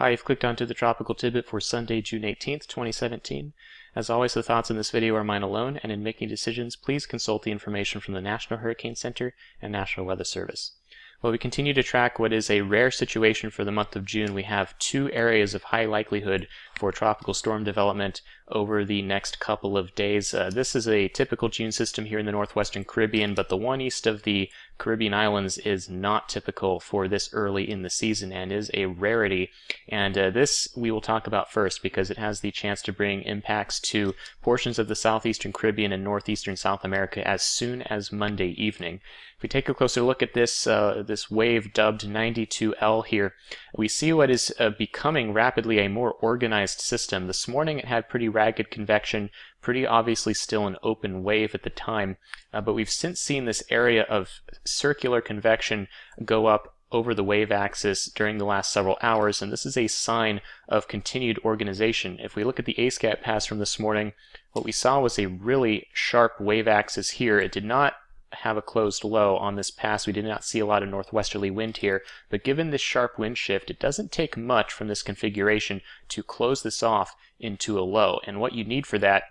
Hi, you've clicked onto the Tropical Tidbit for Sunday, June 18th, 2017. As always, the thoughts in this video are mine alone, and in making decisions, please consult the information from the National Hurricane Center and National Weather Service. While we continue to track what is a rare situation for the month of June, we have two areas of high likelihood for tropical storm development over the next couple of days. Uh, this is a typical June system here in the northwestern Caribbean, but the one east of the Caribbean islands is not typical for this early in the season and is a rarity. And uh, this we will talk about first because it has the chance to bring impacts to portions of the southeastern Caribbean and northeastern South America as soon as Monday evening. If we take a closer look at this uh, this wave dubbed 92L here, we see what is uh, becoming rapidly a more organized system. This morning it had pretty ragged convection, pretty obviously still an open wave at the time, uh, but we've since seen this area of circular convection go up over the wave axis during the last several hours, and this is a sign of continued organization. If we look at the ASCAT pass from this morning, what we saw was a really sharp wave axis here. It did not have a closed low on this pass. We did not see a lot of northwesterly wind here, but given this sharp wind shift, it doesn't take much from this configuration to close this off into a low. And what you need for that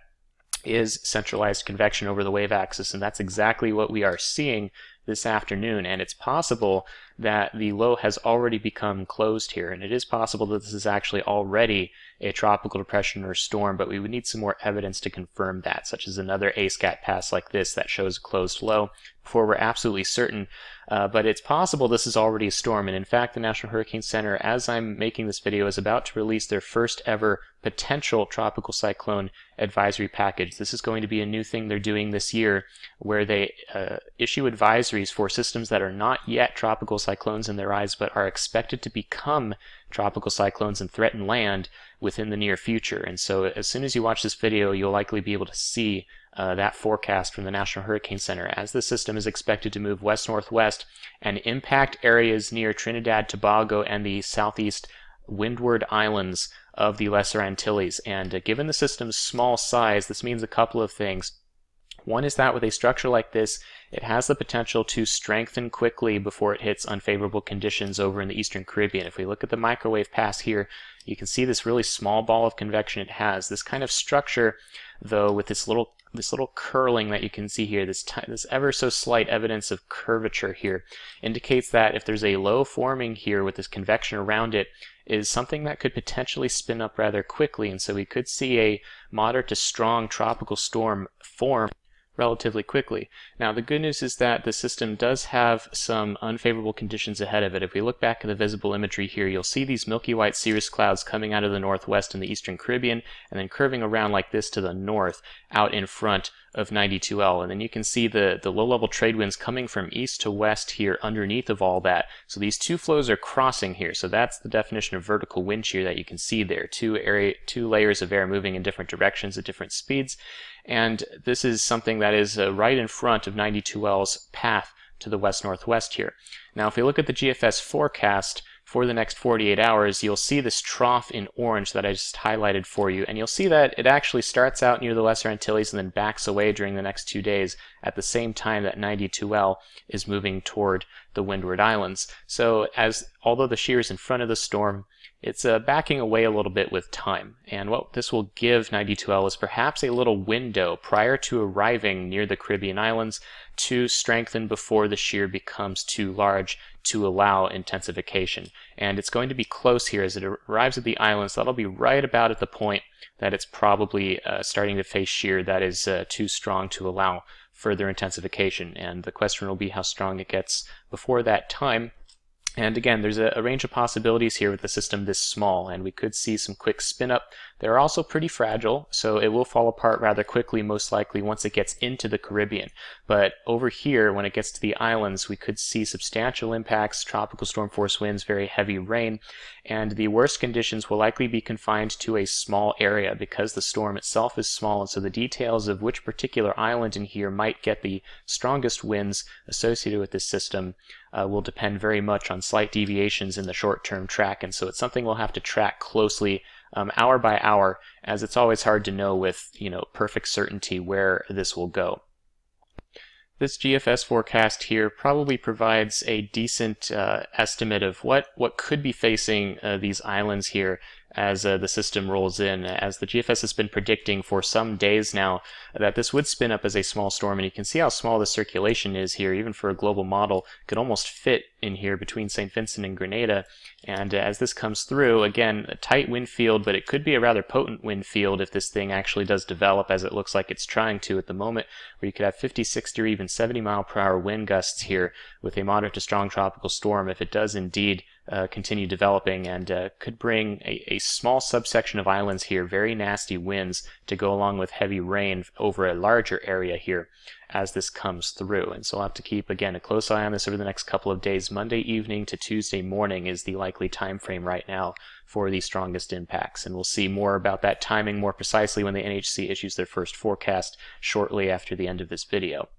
is centralized convection over the wave axis, and that's exactly what we are seeing this afternoon. And it's possible that the low has already become closed here, and it is possible that this is actually already a tropical depression or storm, but we would need some more evidence to confirm that, such as another ASCAT pass like this that shows a closed low, before we're absolutely certain. Uh, but it's possible this is already a storm, and in fact, the National Hurricane Center, as I'm making this video, is about to release their first ever potential tropical cyclone advisory package. This is going to be a new thing they're doing this year, where they uh, issue advisories for systems that are not yet tropical cyclones in their eyes, but are expected to become tropical cyclones and threaten land within the near future. And so as soon as you watch this video, you'll likely be able to see uh, that forecast from the National Hurricane Center as the system is expected to move west-northwest and impact areas near Trinidad, Tobago, and the southeast windward islands of the Lesser Antilles. And uh, given the system's small size, this means a couple of things. One is that with a structure like this, it has the potential to strengthen quickly before it hits unfavorable conditions over in the eastern Caribbean. If we look at the microwave pass here, you can see this really small ball of convection it has. This kind of structure, though, with this little this little curling that you can see here, this, this ever so slight evidence of curvature here, indicates that if there's a low forming here with this convection around it, is something that could potentially spin up rather quickly, and so we could see a moderate to strong tropical storm form relatively quickly. Now, the good news is that the system does have some unfavorable conditions ahead of it. If we look back at the visible imagery here, you'll see these milky white cirrus clouds coming out of the northwest in the eastern Caribbean and then curving around like this to the north out in front of 92L. And then you can see the, the low-level trade winds coming from east to west here underneath of all that. So these two flows are crossing here. So that's the definition of vertical wind shear that you can see there. Two, area, two layers of air moving in different directions at different speeds. And this is something that is uh, right in front of 92L's path to the west-northwest here. Now, if we look at the GFS forecast, for the next 48 hours, you'll see this trough in orange that I just highlighted for you. And you'll see that it actually starts out near the Lesser Antilles and then backs away during the next two days at the same time that 92L is moving toward the Windward Islands. So as although the shear is in front of the storm, it's uh, backing away a little bit with time. And what this will give 92L is perhaps a little window prior to arriving near the Caribbean islands to strengthen before the shear becomes too large to allow intensification. And it's going to be close here as it arrives at the island, so That'll be right about at the point that it's probably uh, starting to face shear that is uh, too strong to allow further intensification. And the question will be how strong it gets before that time. And again, there's a, a, range of possibilities here with a system this small, and we could see some quick spin up. They're also pretty fragile, so it will fall apart rather quickly, most likely, once it gets into the Caribbean. But over here, when it gets to the islands, we could see substantial impacts, tropical storm force winds, very heavy rain, and the worst conditions will likely be confined to a small area because the storm itself is small, and so the details of which particular island in here might get the strongest winds associated with this system uh, will depend very much on slight deviations in the short-term track, and so it's something we'll have to track closely um, hour by hour, as it's always hard to know with you know perfect certainty where this will go. this GFS forecast here probably provides a decent uh, estimate of what, what could be facing uh, these islands here as uh, the system rolls in, as the GFS has been predicting for some days now that this would spin up as a small storm, and you can see how small the circulation is here, even for a global model, could almost fit in here between St. Vincent and Grenada, and uh, as this comes through, again, a tight wind field, but it could be a rather potent wind field if this thing actually does develop as it looks like it's trying to at the moment, where you could have 50, 60, or even 70 mile per hour wind gusts here with a moderate to strong tropical storm if it does indeed uh, continue developing and uh, could bring a, a, small subsection of islands here, very nasty winds to go along with heavy rain over a larger area here as this comes through. And so we'll have to keep, again, a close eye on this over the next couple of days. Monday evening to Tuesday morning is the likely time frame right now for the strongest impacts. And we'll see more about that timing more precisely when the NHC issues their first forecast shortly after the end of this video.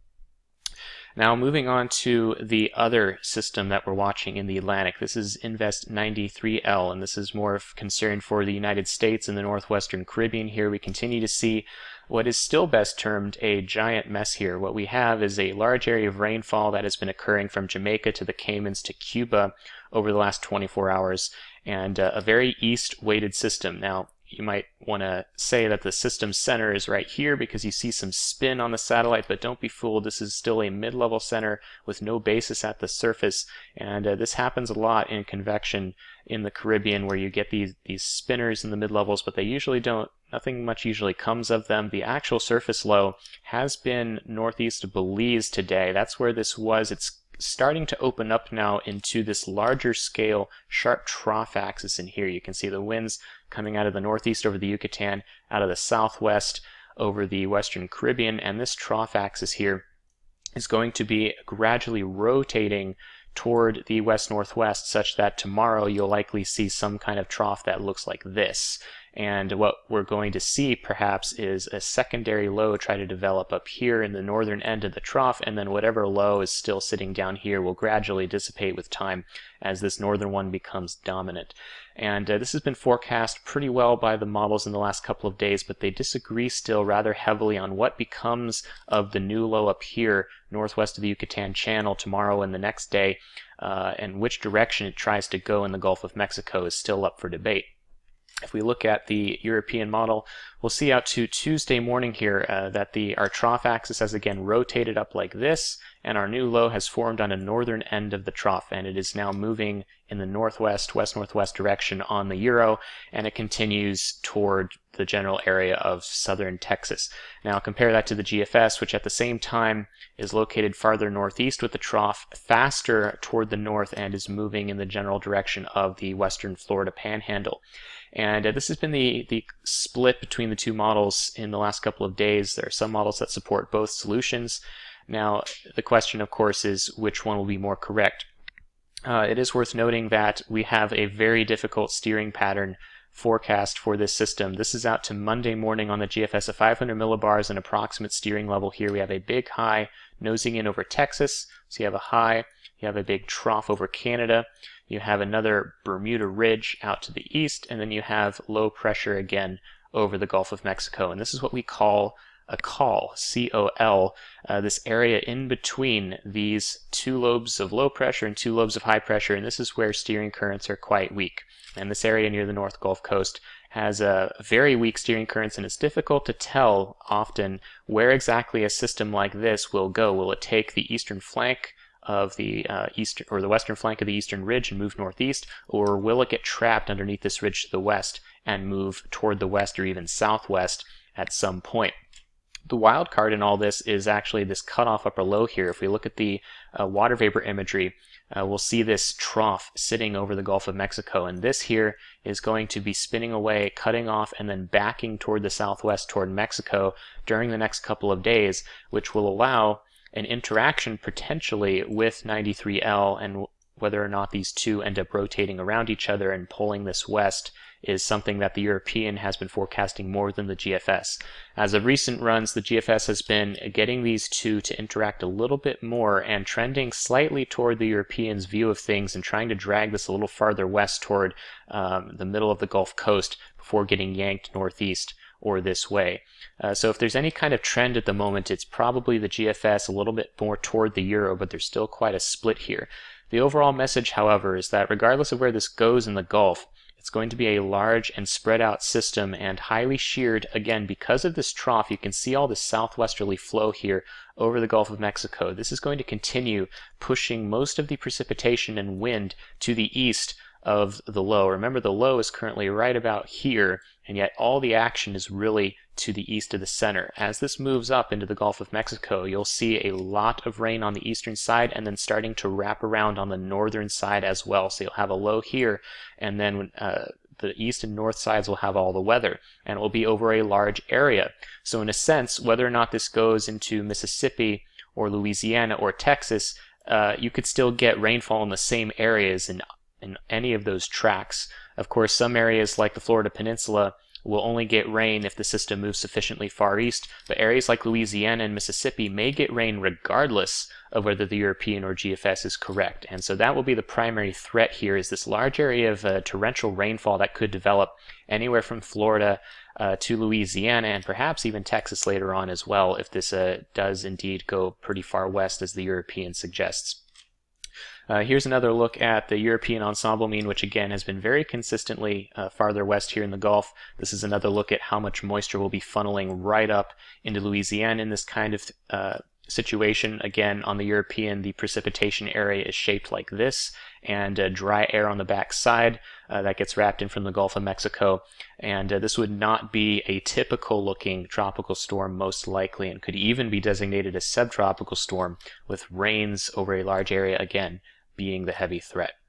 Now moving on to the other system that we're watching in the Atlantic. This is Invest 93L, and this is more of concern for the United States and the Northwestern Caribbean. Here we continue to see what is still best termed a giant mess here. What we have is a large area of rainfall that has been occurring from Jamaica to the Caymans to Cuba over the last 24 hours, and uh, a very east-weighted system. Now, you might want to say that the system center is right here because you see some spin on the satellite, but don't be fooled. This is still a mid-level center with no basis at the surface, and uh, this happens a lot in convection in the Caribbean where you get these these spinners in the mid-levels, but they usually don't. Nothing much usually comes of them. The actual surface low has been northeast of Belize today. That's where this was. It's starting to open up now into this larger scale sharp trough axis in here. You can see the winds coming out of the northeast over the Yucatan, out of the southwest over the western Caribbean, and this trough axis here is going to be gradually rotating toward the west northwest such that tomorrow you'll likely see some kind of trough that looks like this. And what we're going to see perhaps is a secondary low try to develop up here in the northern end of the trough, and then whatever low is still sitting down here will gradually dissipate with time as this northern one becomes dominant. And uh, this has been forecast pretty well by the models in the last couple of days, but they disagree still rather heavily on what becomes of the new low up here northwest of the Yucatan Channel tomorrow and the next day, uh, and which direction it tries to go in the Gulf of Mexico is still up for debate. If we look at the European model, we'll see out to Tuesday morning here uh, that the our trough axis has again rotated up like this, and our new low has formed on a northern end of the trough, and it is now moving in the northwest, west-northwest direction on the Euro, and it continues toward the general area of southern Texas. Now compare that to the GFS, which at the same time is located farther northeast with the trough faster toward the north and is moving in the general direction of the western Florida panhandle. And uh, this has been the, the split between the two models in the last couple of days. There are some models that support both solutions. Now, the question, of course, is which one will be more correct. Uh, it is worth noting that we have a very difficult steering pattern forecast for this system. This is out to Monday morning on the GFS of 500 millibars, and approximate steering level here. We have a big high nosing in over Texas. So you have a high, you have a big trough over Canada, you have another Bermuda Ridge out to the east, and then you have low pressure again over the Gulf of Mexico. And this is what we call a col, C-O-L, uh, this area in between these two lobes of low pressure and two lobes of high pressure, and this is where steering currents are quite weak. And this area near the North Gulf Coast has a very weak steering currents, and it's difficult to tell often where exactly a system like this will go. Will it take the eastern flank of the uh, eastern or the western flank of the eastern ridge and move northeast, or will it get trapped underneath this ridge to the west and move toward the west or even southwest at some point? The wild card in all this is actually this cutoff upper low here. If we look at the uh, water vapor imagery, uh, we'll see this trough sitting over the Gulf of Mexico. And this here is going to be spinning away, cutting off, and then backing toward the southwest toward Mexico during the next couple of days, which will allow an interaction potentially with 93L and whether or not these two end up rotating around each other and pulling this west is something that the European has been forecasting more than the GFS. As of recent runs, the GFS has been getting these two to interact a little bit more and trending slightly toward the European's view of things and trying to drag this a little farther west toward um, the middle of the Gulf Coast before getting yanked northeast or this way. Uh, so if there's any kind of trend at the moment, it's probably the GFS a little bit more toward the euro, but there's still quite a split here. The overall message, however, is that regardless of where this goes in the Gulf, it's going to be a large and spread out system and highly sheared. Again, because of this trough, you can see all this southwesterly flow here over the Gulf of Mexico. This is going to continue pushing most of the precipitation and wind to the east of the low. Remember, the low is currently right about here, and yet all the action is really to the east of the center. As this moves up into the Gulf of Mexico, you'll see a lot of rain on the eastern side and then starting to wrap around on the northern side as well. So you'll have a low here, and then uh, the east and north sides will have all the weather, and it will be over a large area. So in a sense, whether or not this goes into Mississippi or Louisiana or Texas, uh, you could still get rainfall in the same areas in in any of those tracks. Of course, some areas like the Florida Peninsula will only get rain if the system moves sufficiently far east, but areas like Louisiana and Mississippi may get rain regardless of whether the European or GFS is correct. And so that will be the primary threat here is this large area of uh, torrential rainfall that could develop anywhere from Florida uh, to Louisiana and perhaps even Texas later on as well if this uh, does indeed go pretty far west as the European suggests. Uh, here's another look at the European ensemble mean, which again has been very consistently uh, farther west here in the Gulf. This is another look at how much moisture will be funneling right up into Louisiana in this kind of uh, situation. Again, on the European, the precipitation area is shaped like this, and uh, dry air on the back side uh, that gets wrapped in from the Gulf of Mexico. And uh, this would not be a typical looking tropical storm, most likely, and could even be designated a subtropical storm with rains over a large area again being the heavy threat.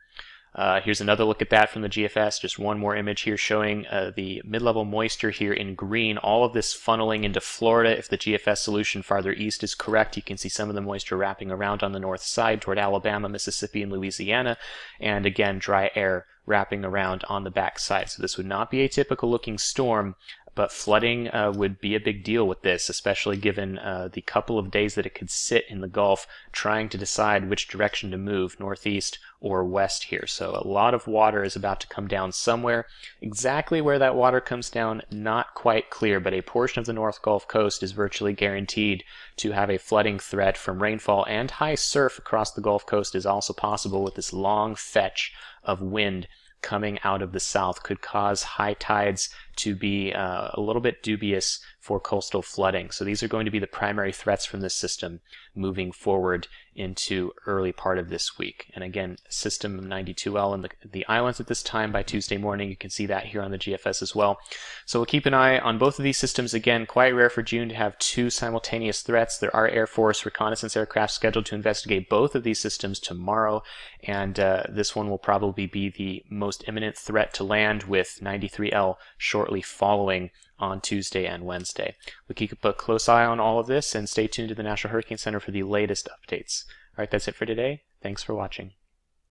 Uh, here's another look at that from the GFS. Just one more image here showing uh, the mid-level moisture here in green. All of this funneling into Florida. If the GFS solution farther east is correct, you can see some of the moisture wrapping around on the north side toward Alabama, Mississippi, and Louisiana. And again, dry air wrapping around on the back side. So this would not be a typical looking storm, but flooding uh, would be a big deal with this, especially given uh, the couple of days that it could sit in the Gulf trying to decide which direction to move, northeast or west here. So a lot of water is about to come down somewhere. Exactly where that water comes down, not quite clear, but a portion of the North Gulf Coast is virtually guaranteed to have a flooding threat from rainfall and high surf across the Gulf Coast is also possible with this long fetch of wind coming out of the south could cause high tides to be uh, a little bit dubious for coastal flooding. So these are going to be the primary threats from this system moving forward into early part of this week. And again, system 92L in the, the islands at this time by Tuesday morning. You can see that here on the GFS as well. So we'll keep an eye on both of these systems. Again, quite rare for June to have two simultaneous threats. There are Air Force reconnaissance aircraft scheduled to investigate both of these systems tomorrow. And uh, this one will probably be the most imminent threat to land with 93L shortly following on Tuesday and Wednesday. We keep a close eye on all of this and stay tuned to the National Hurricane Center for the latest updates. All right, that's it for today. Thanks for watching.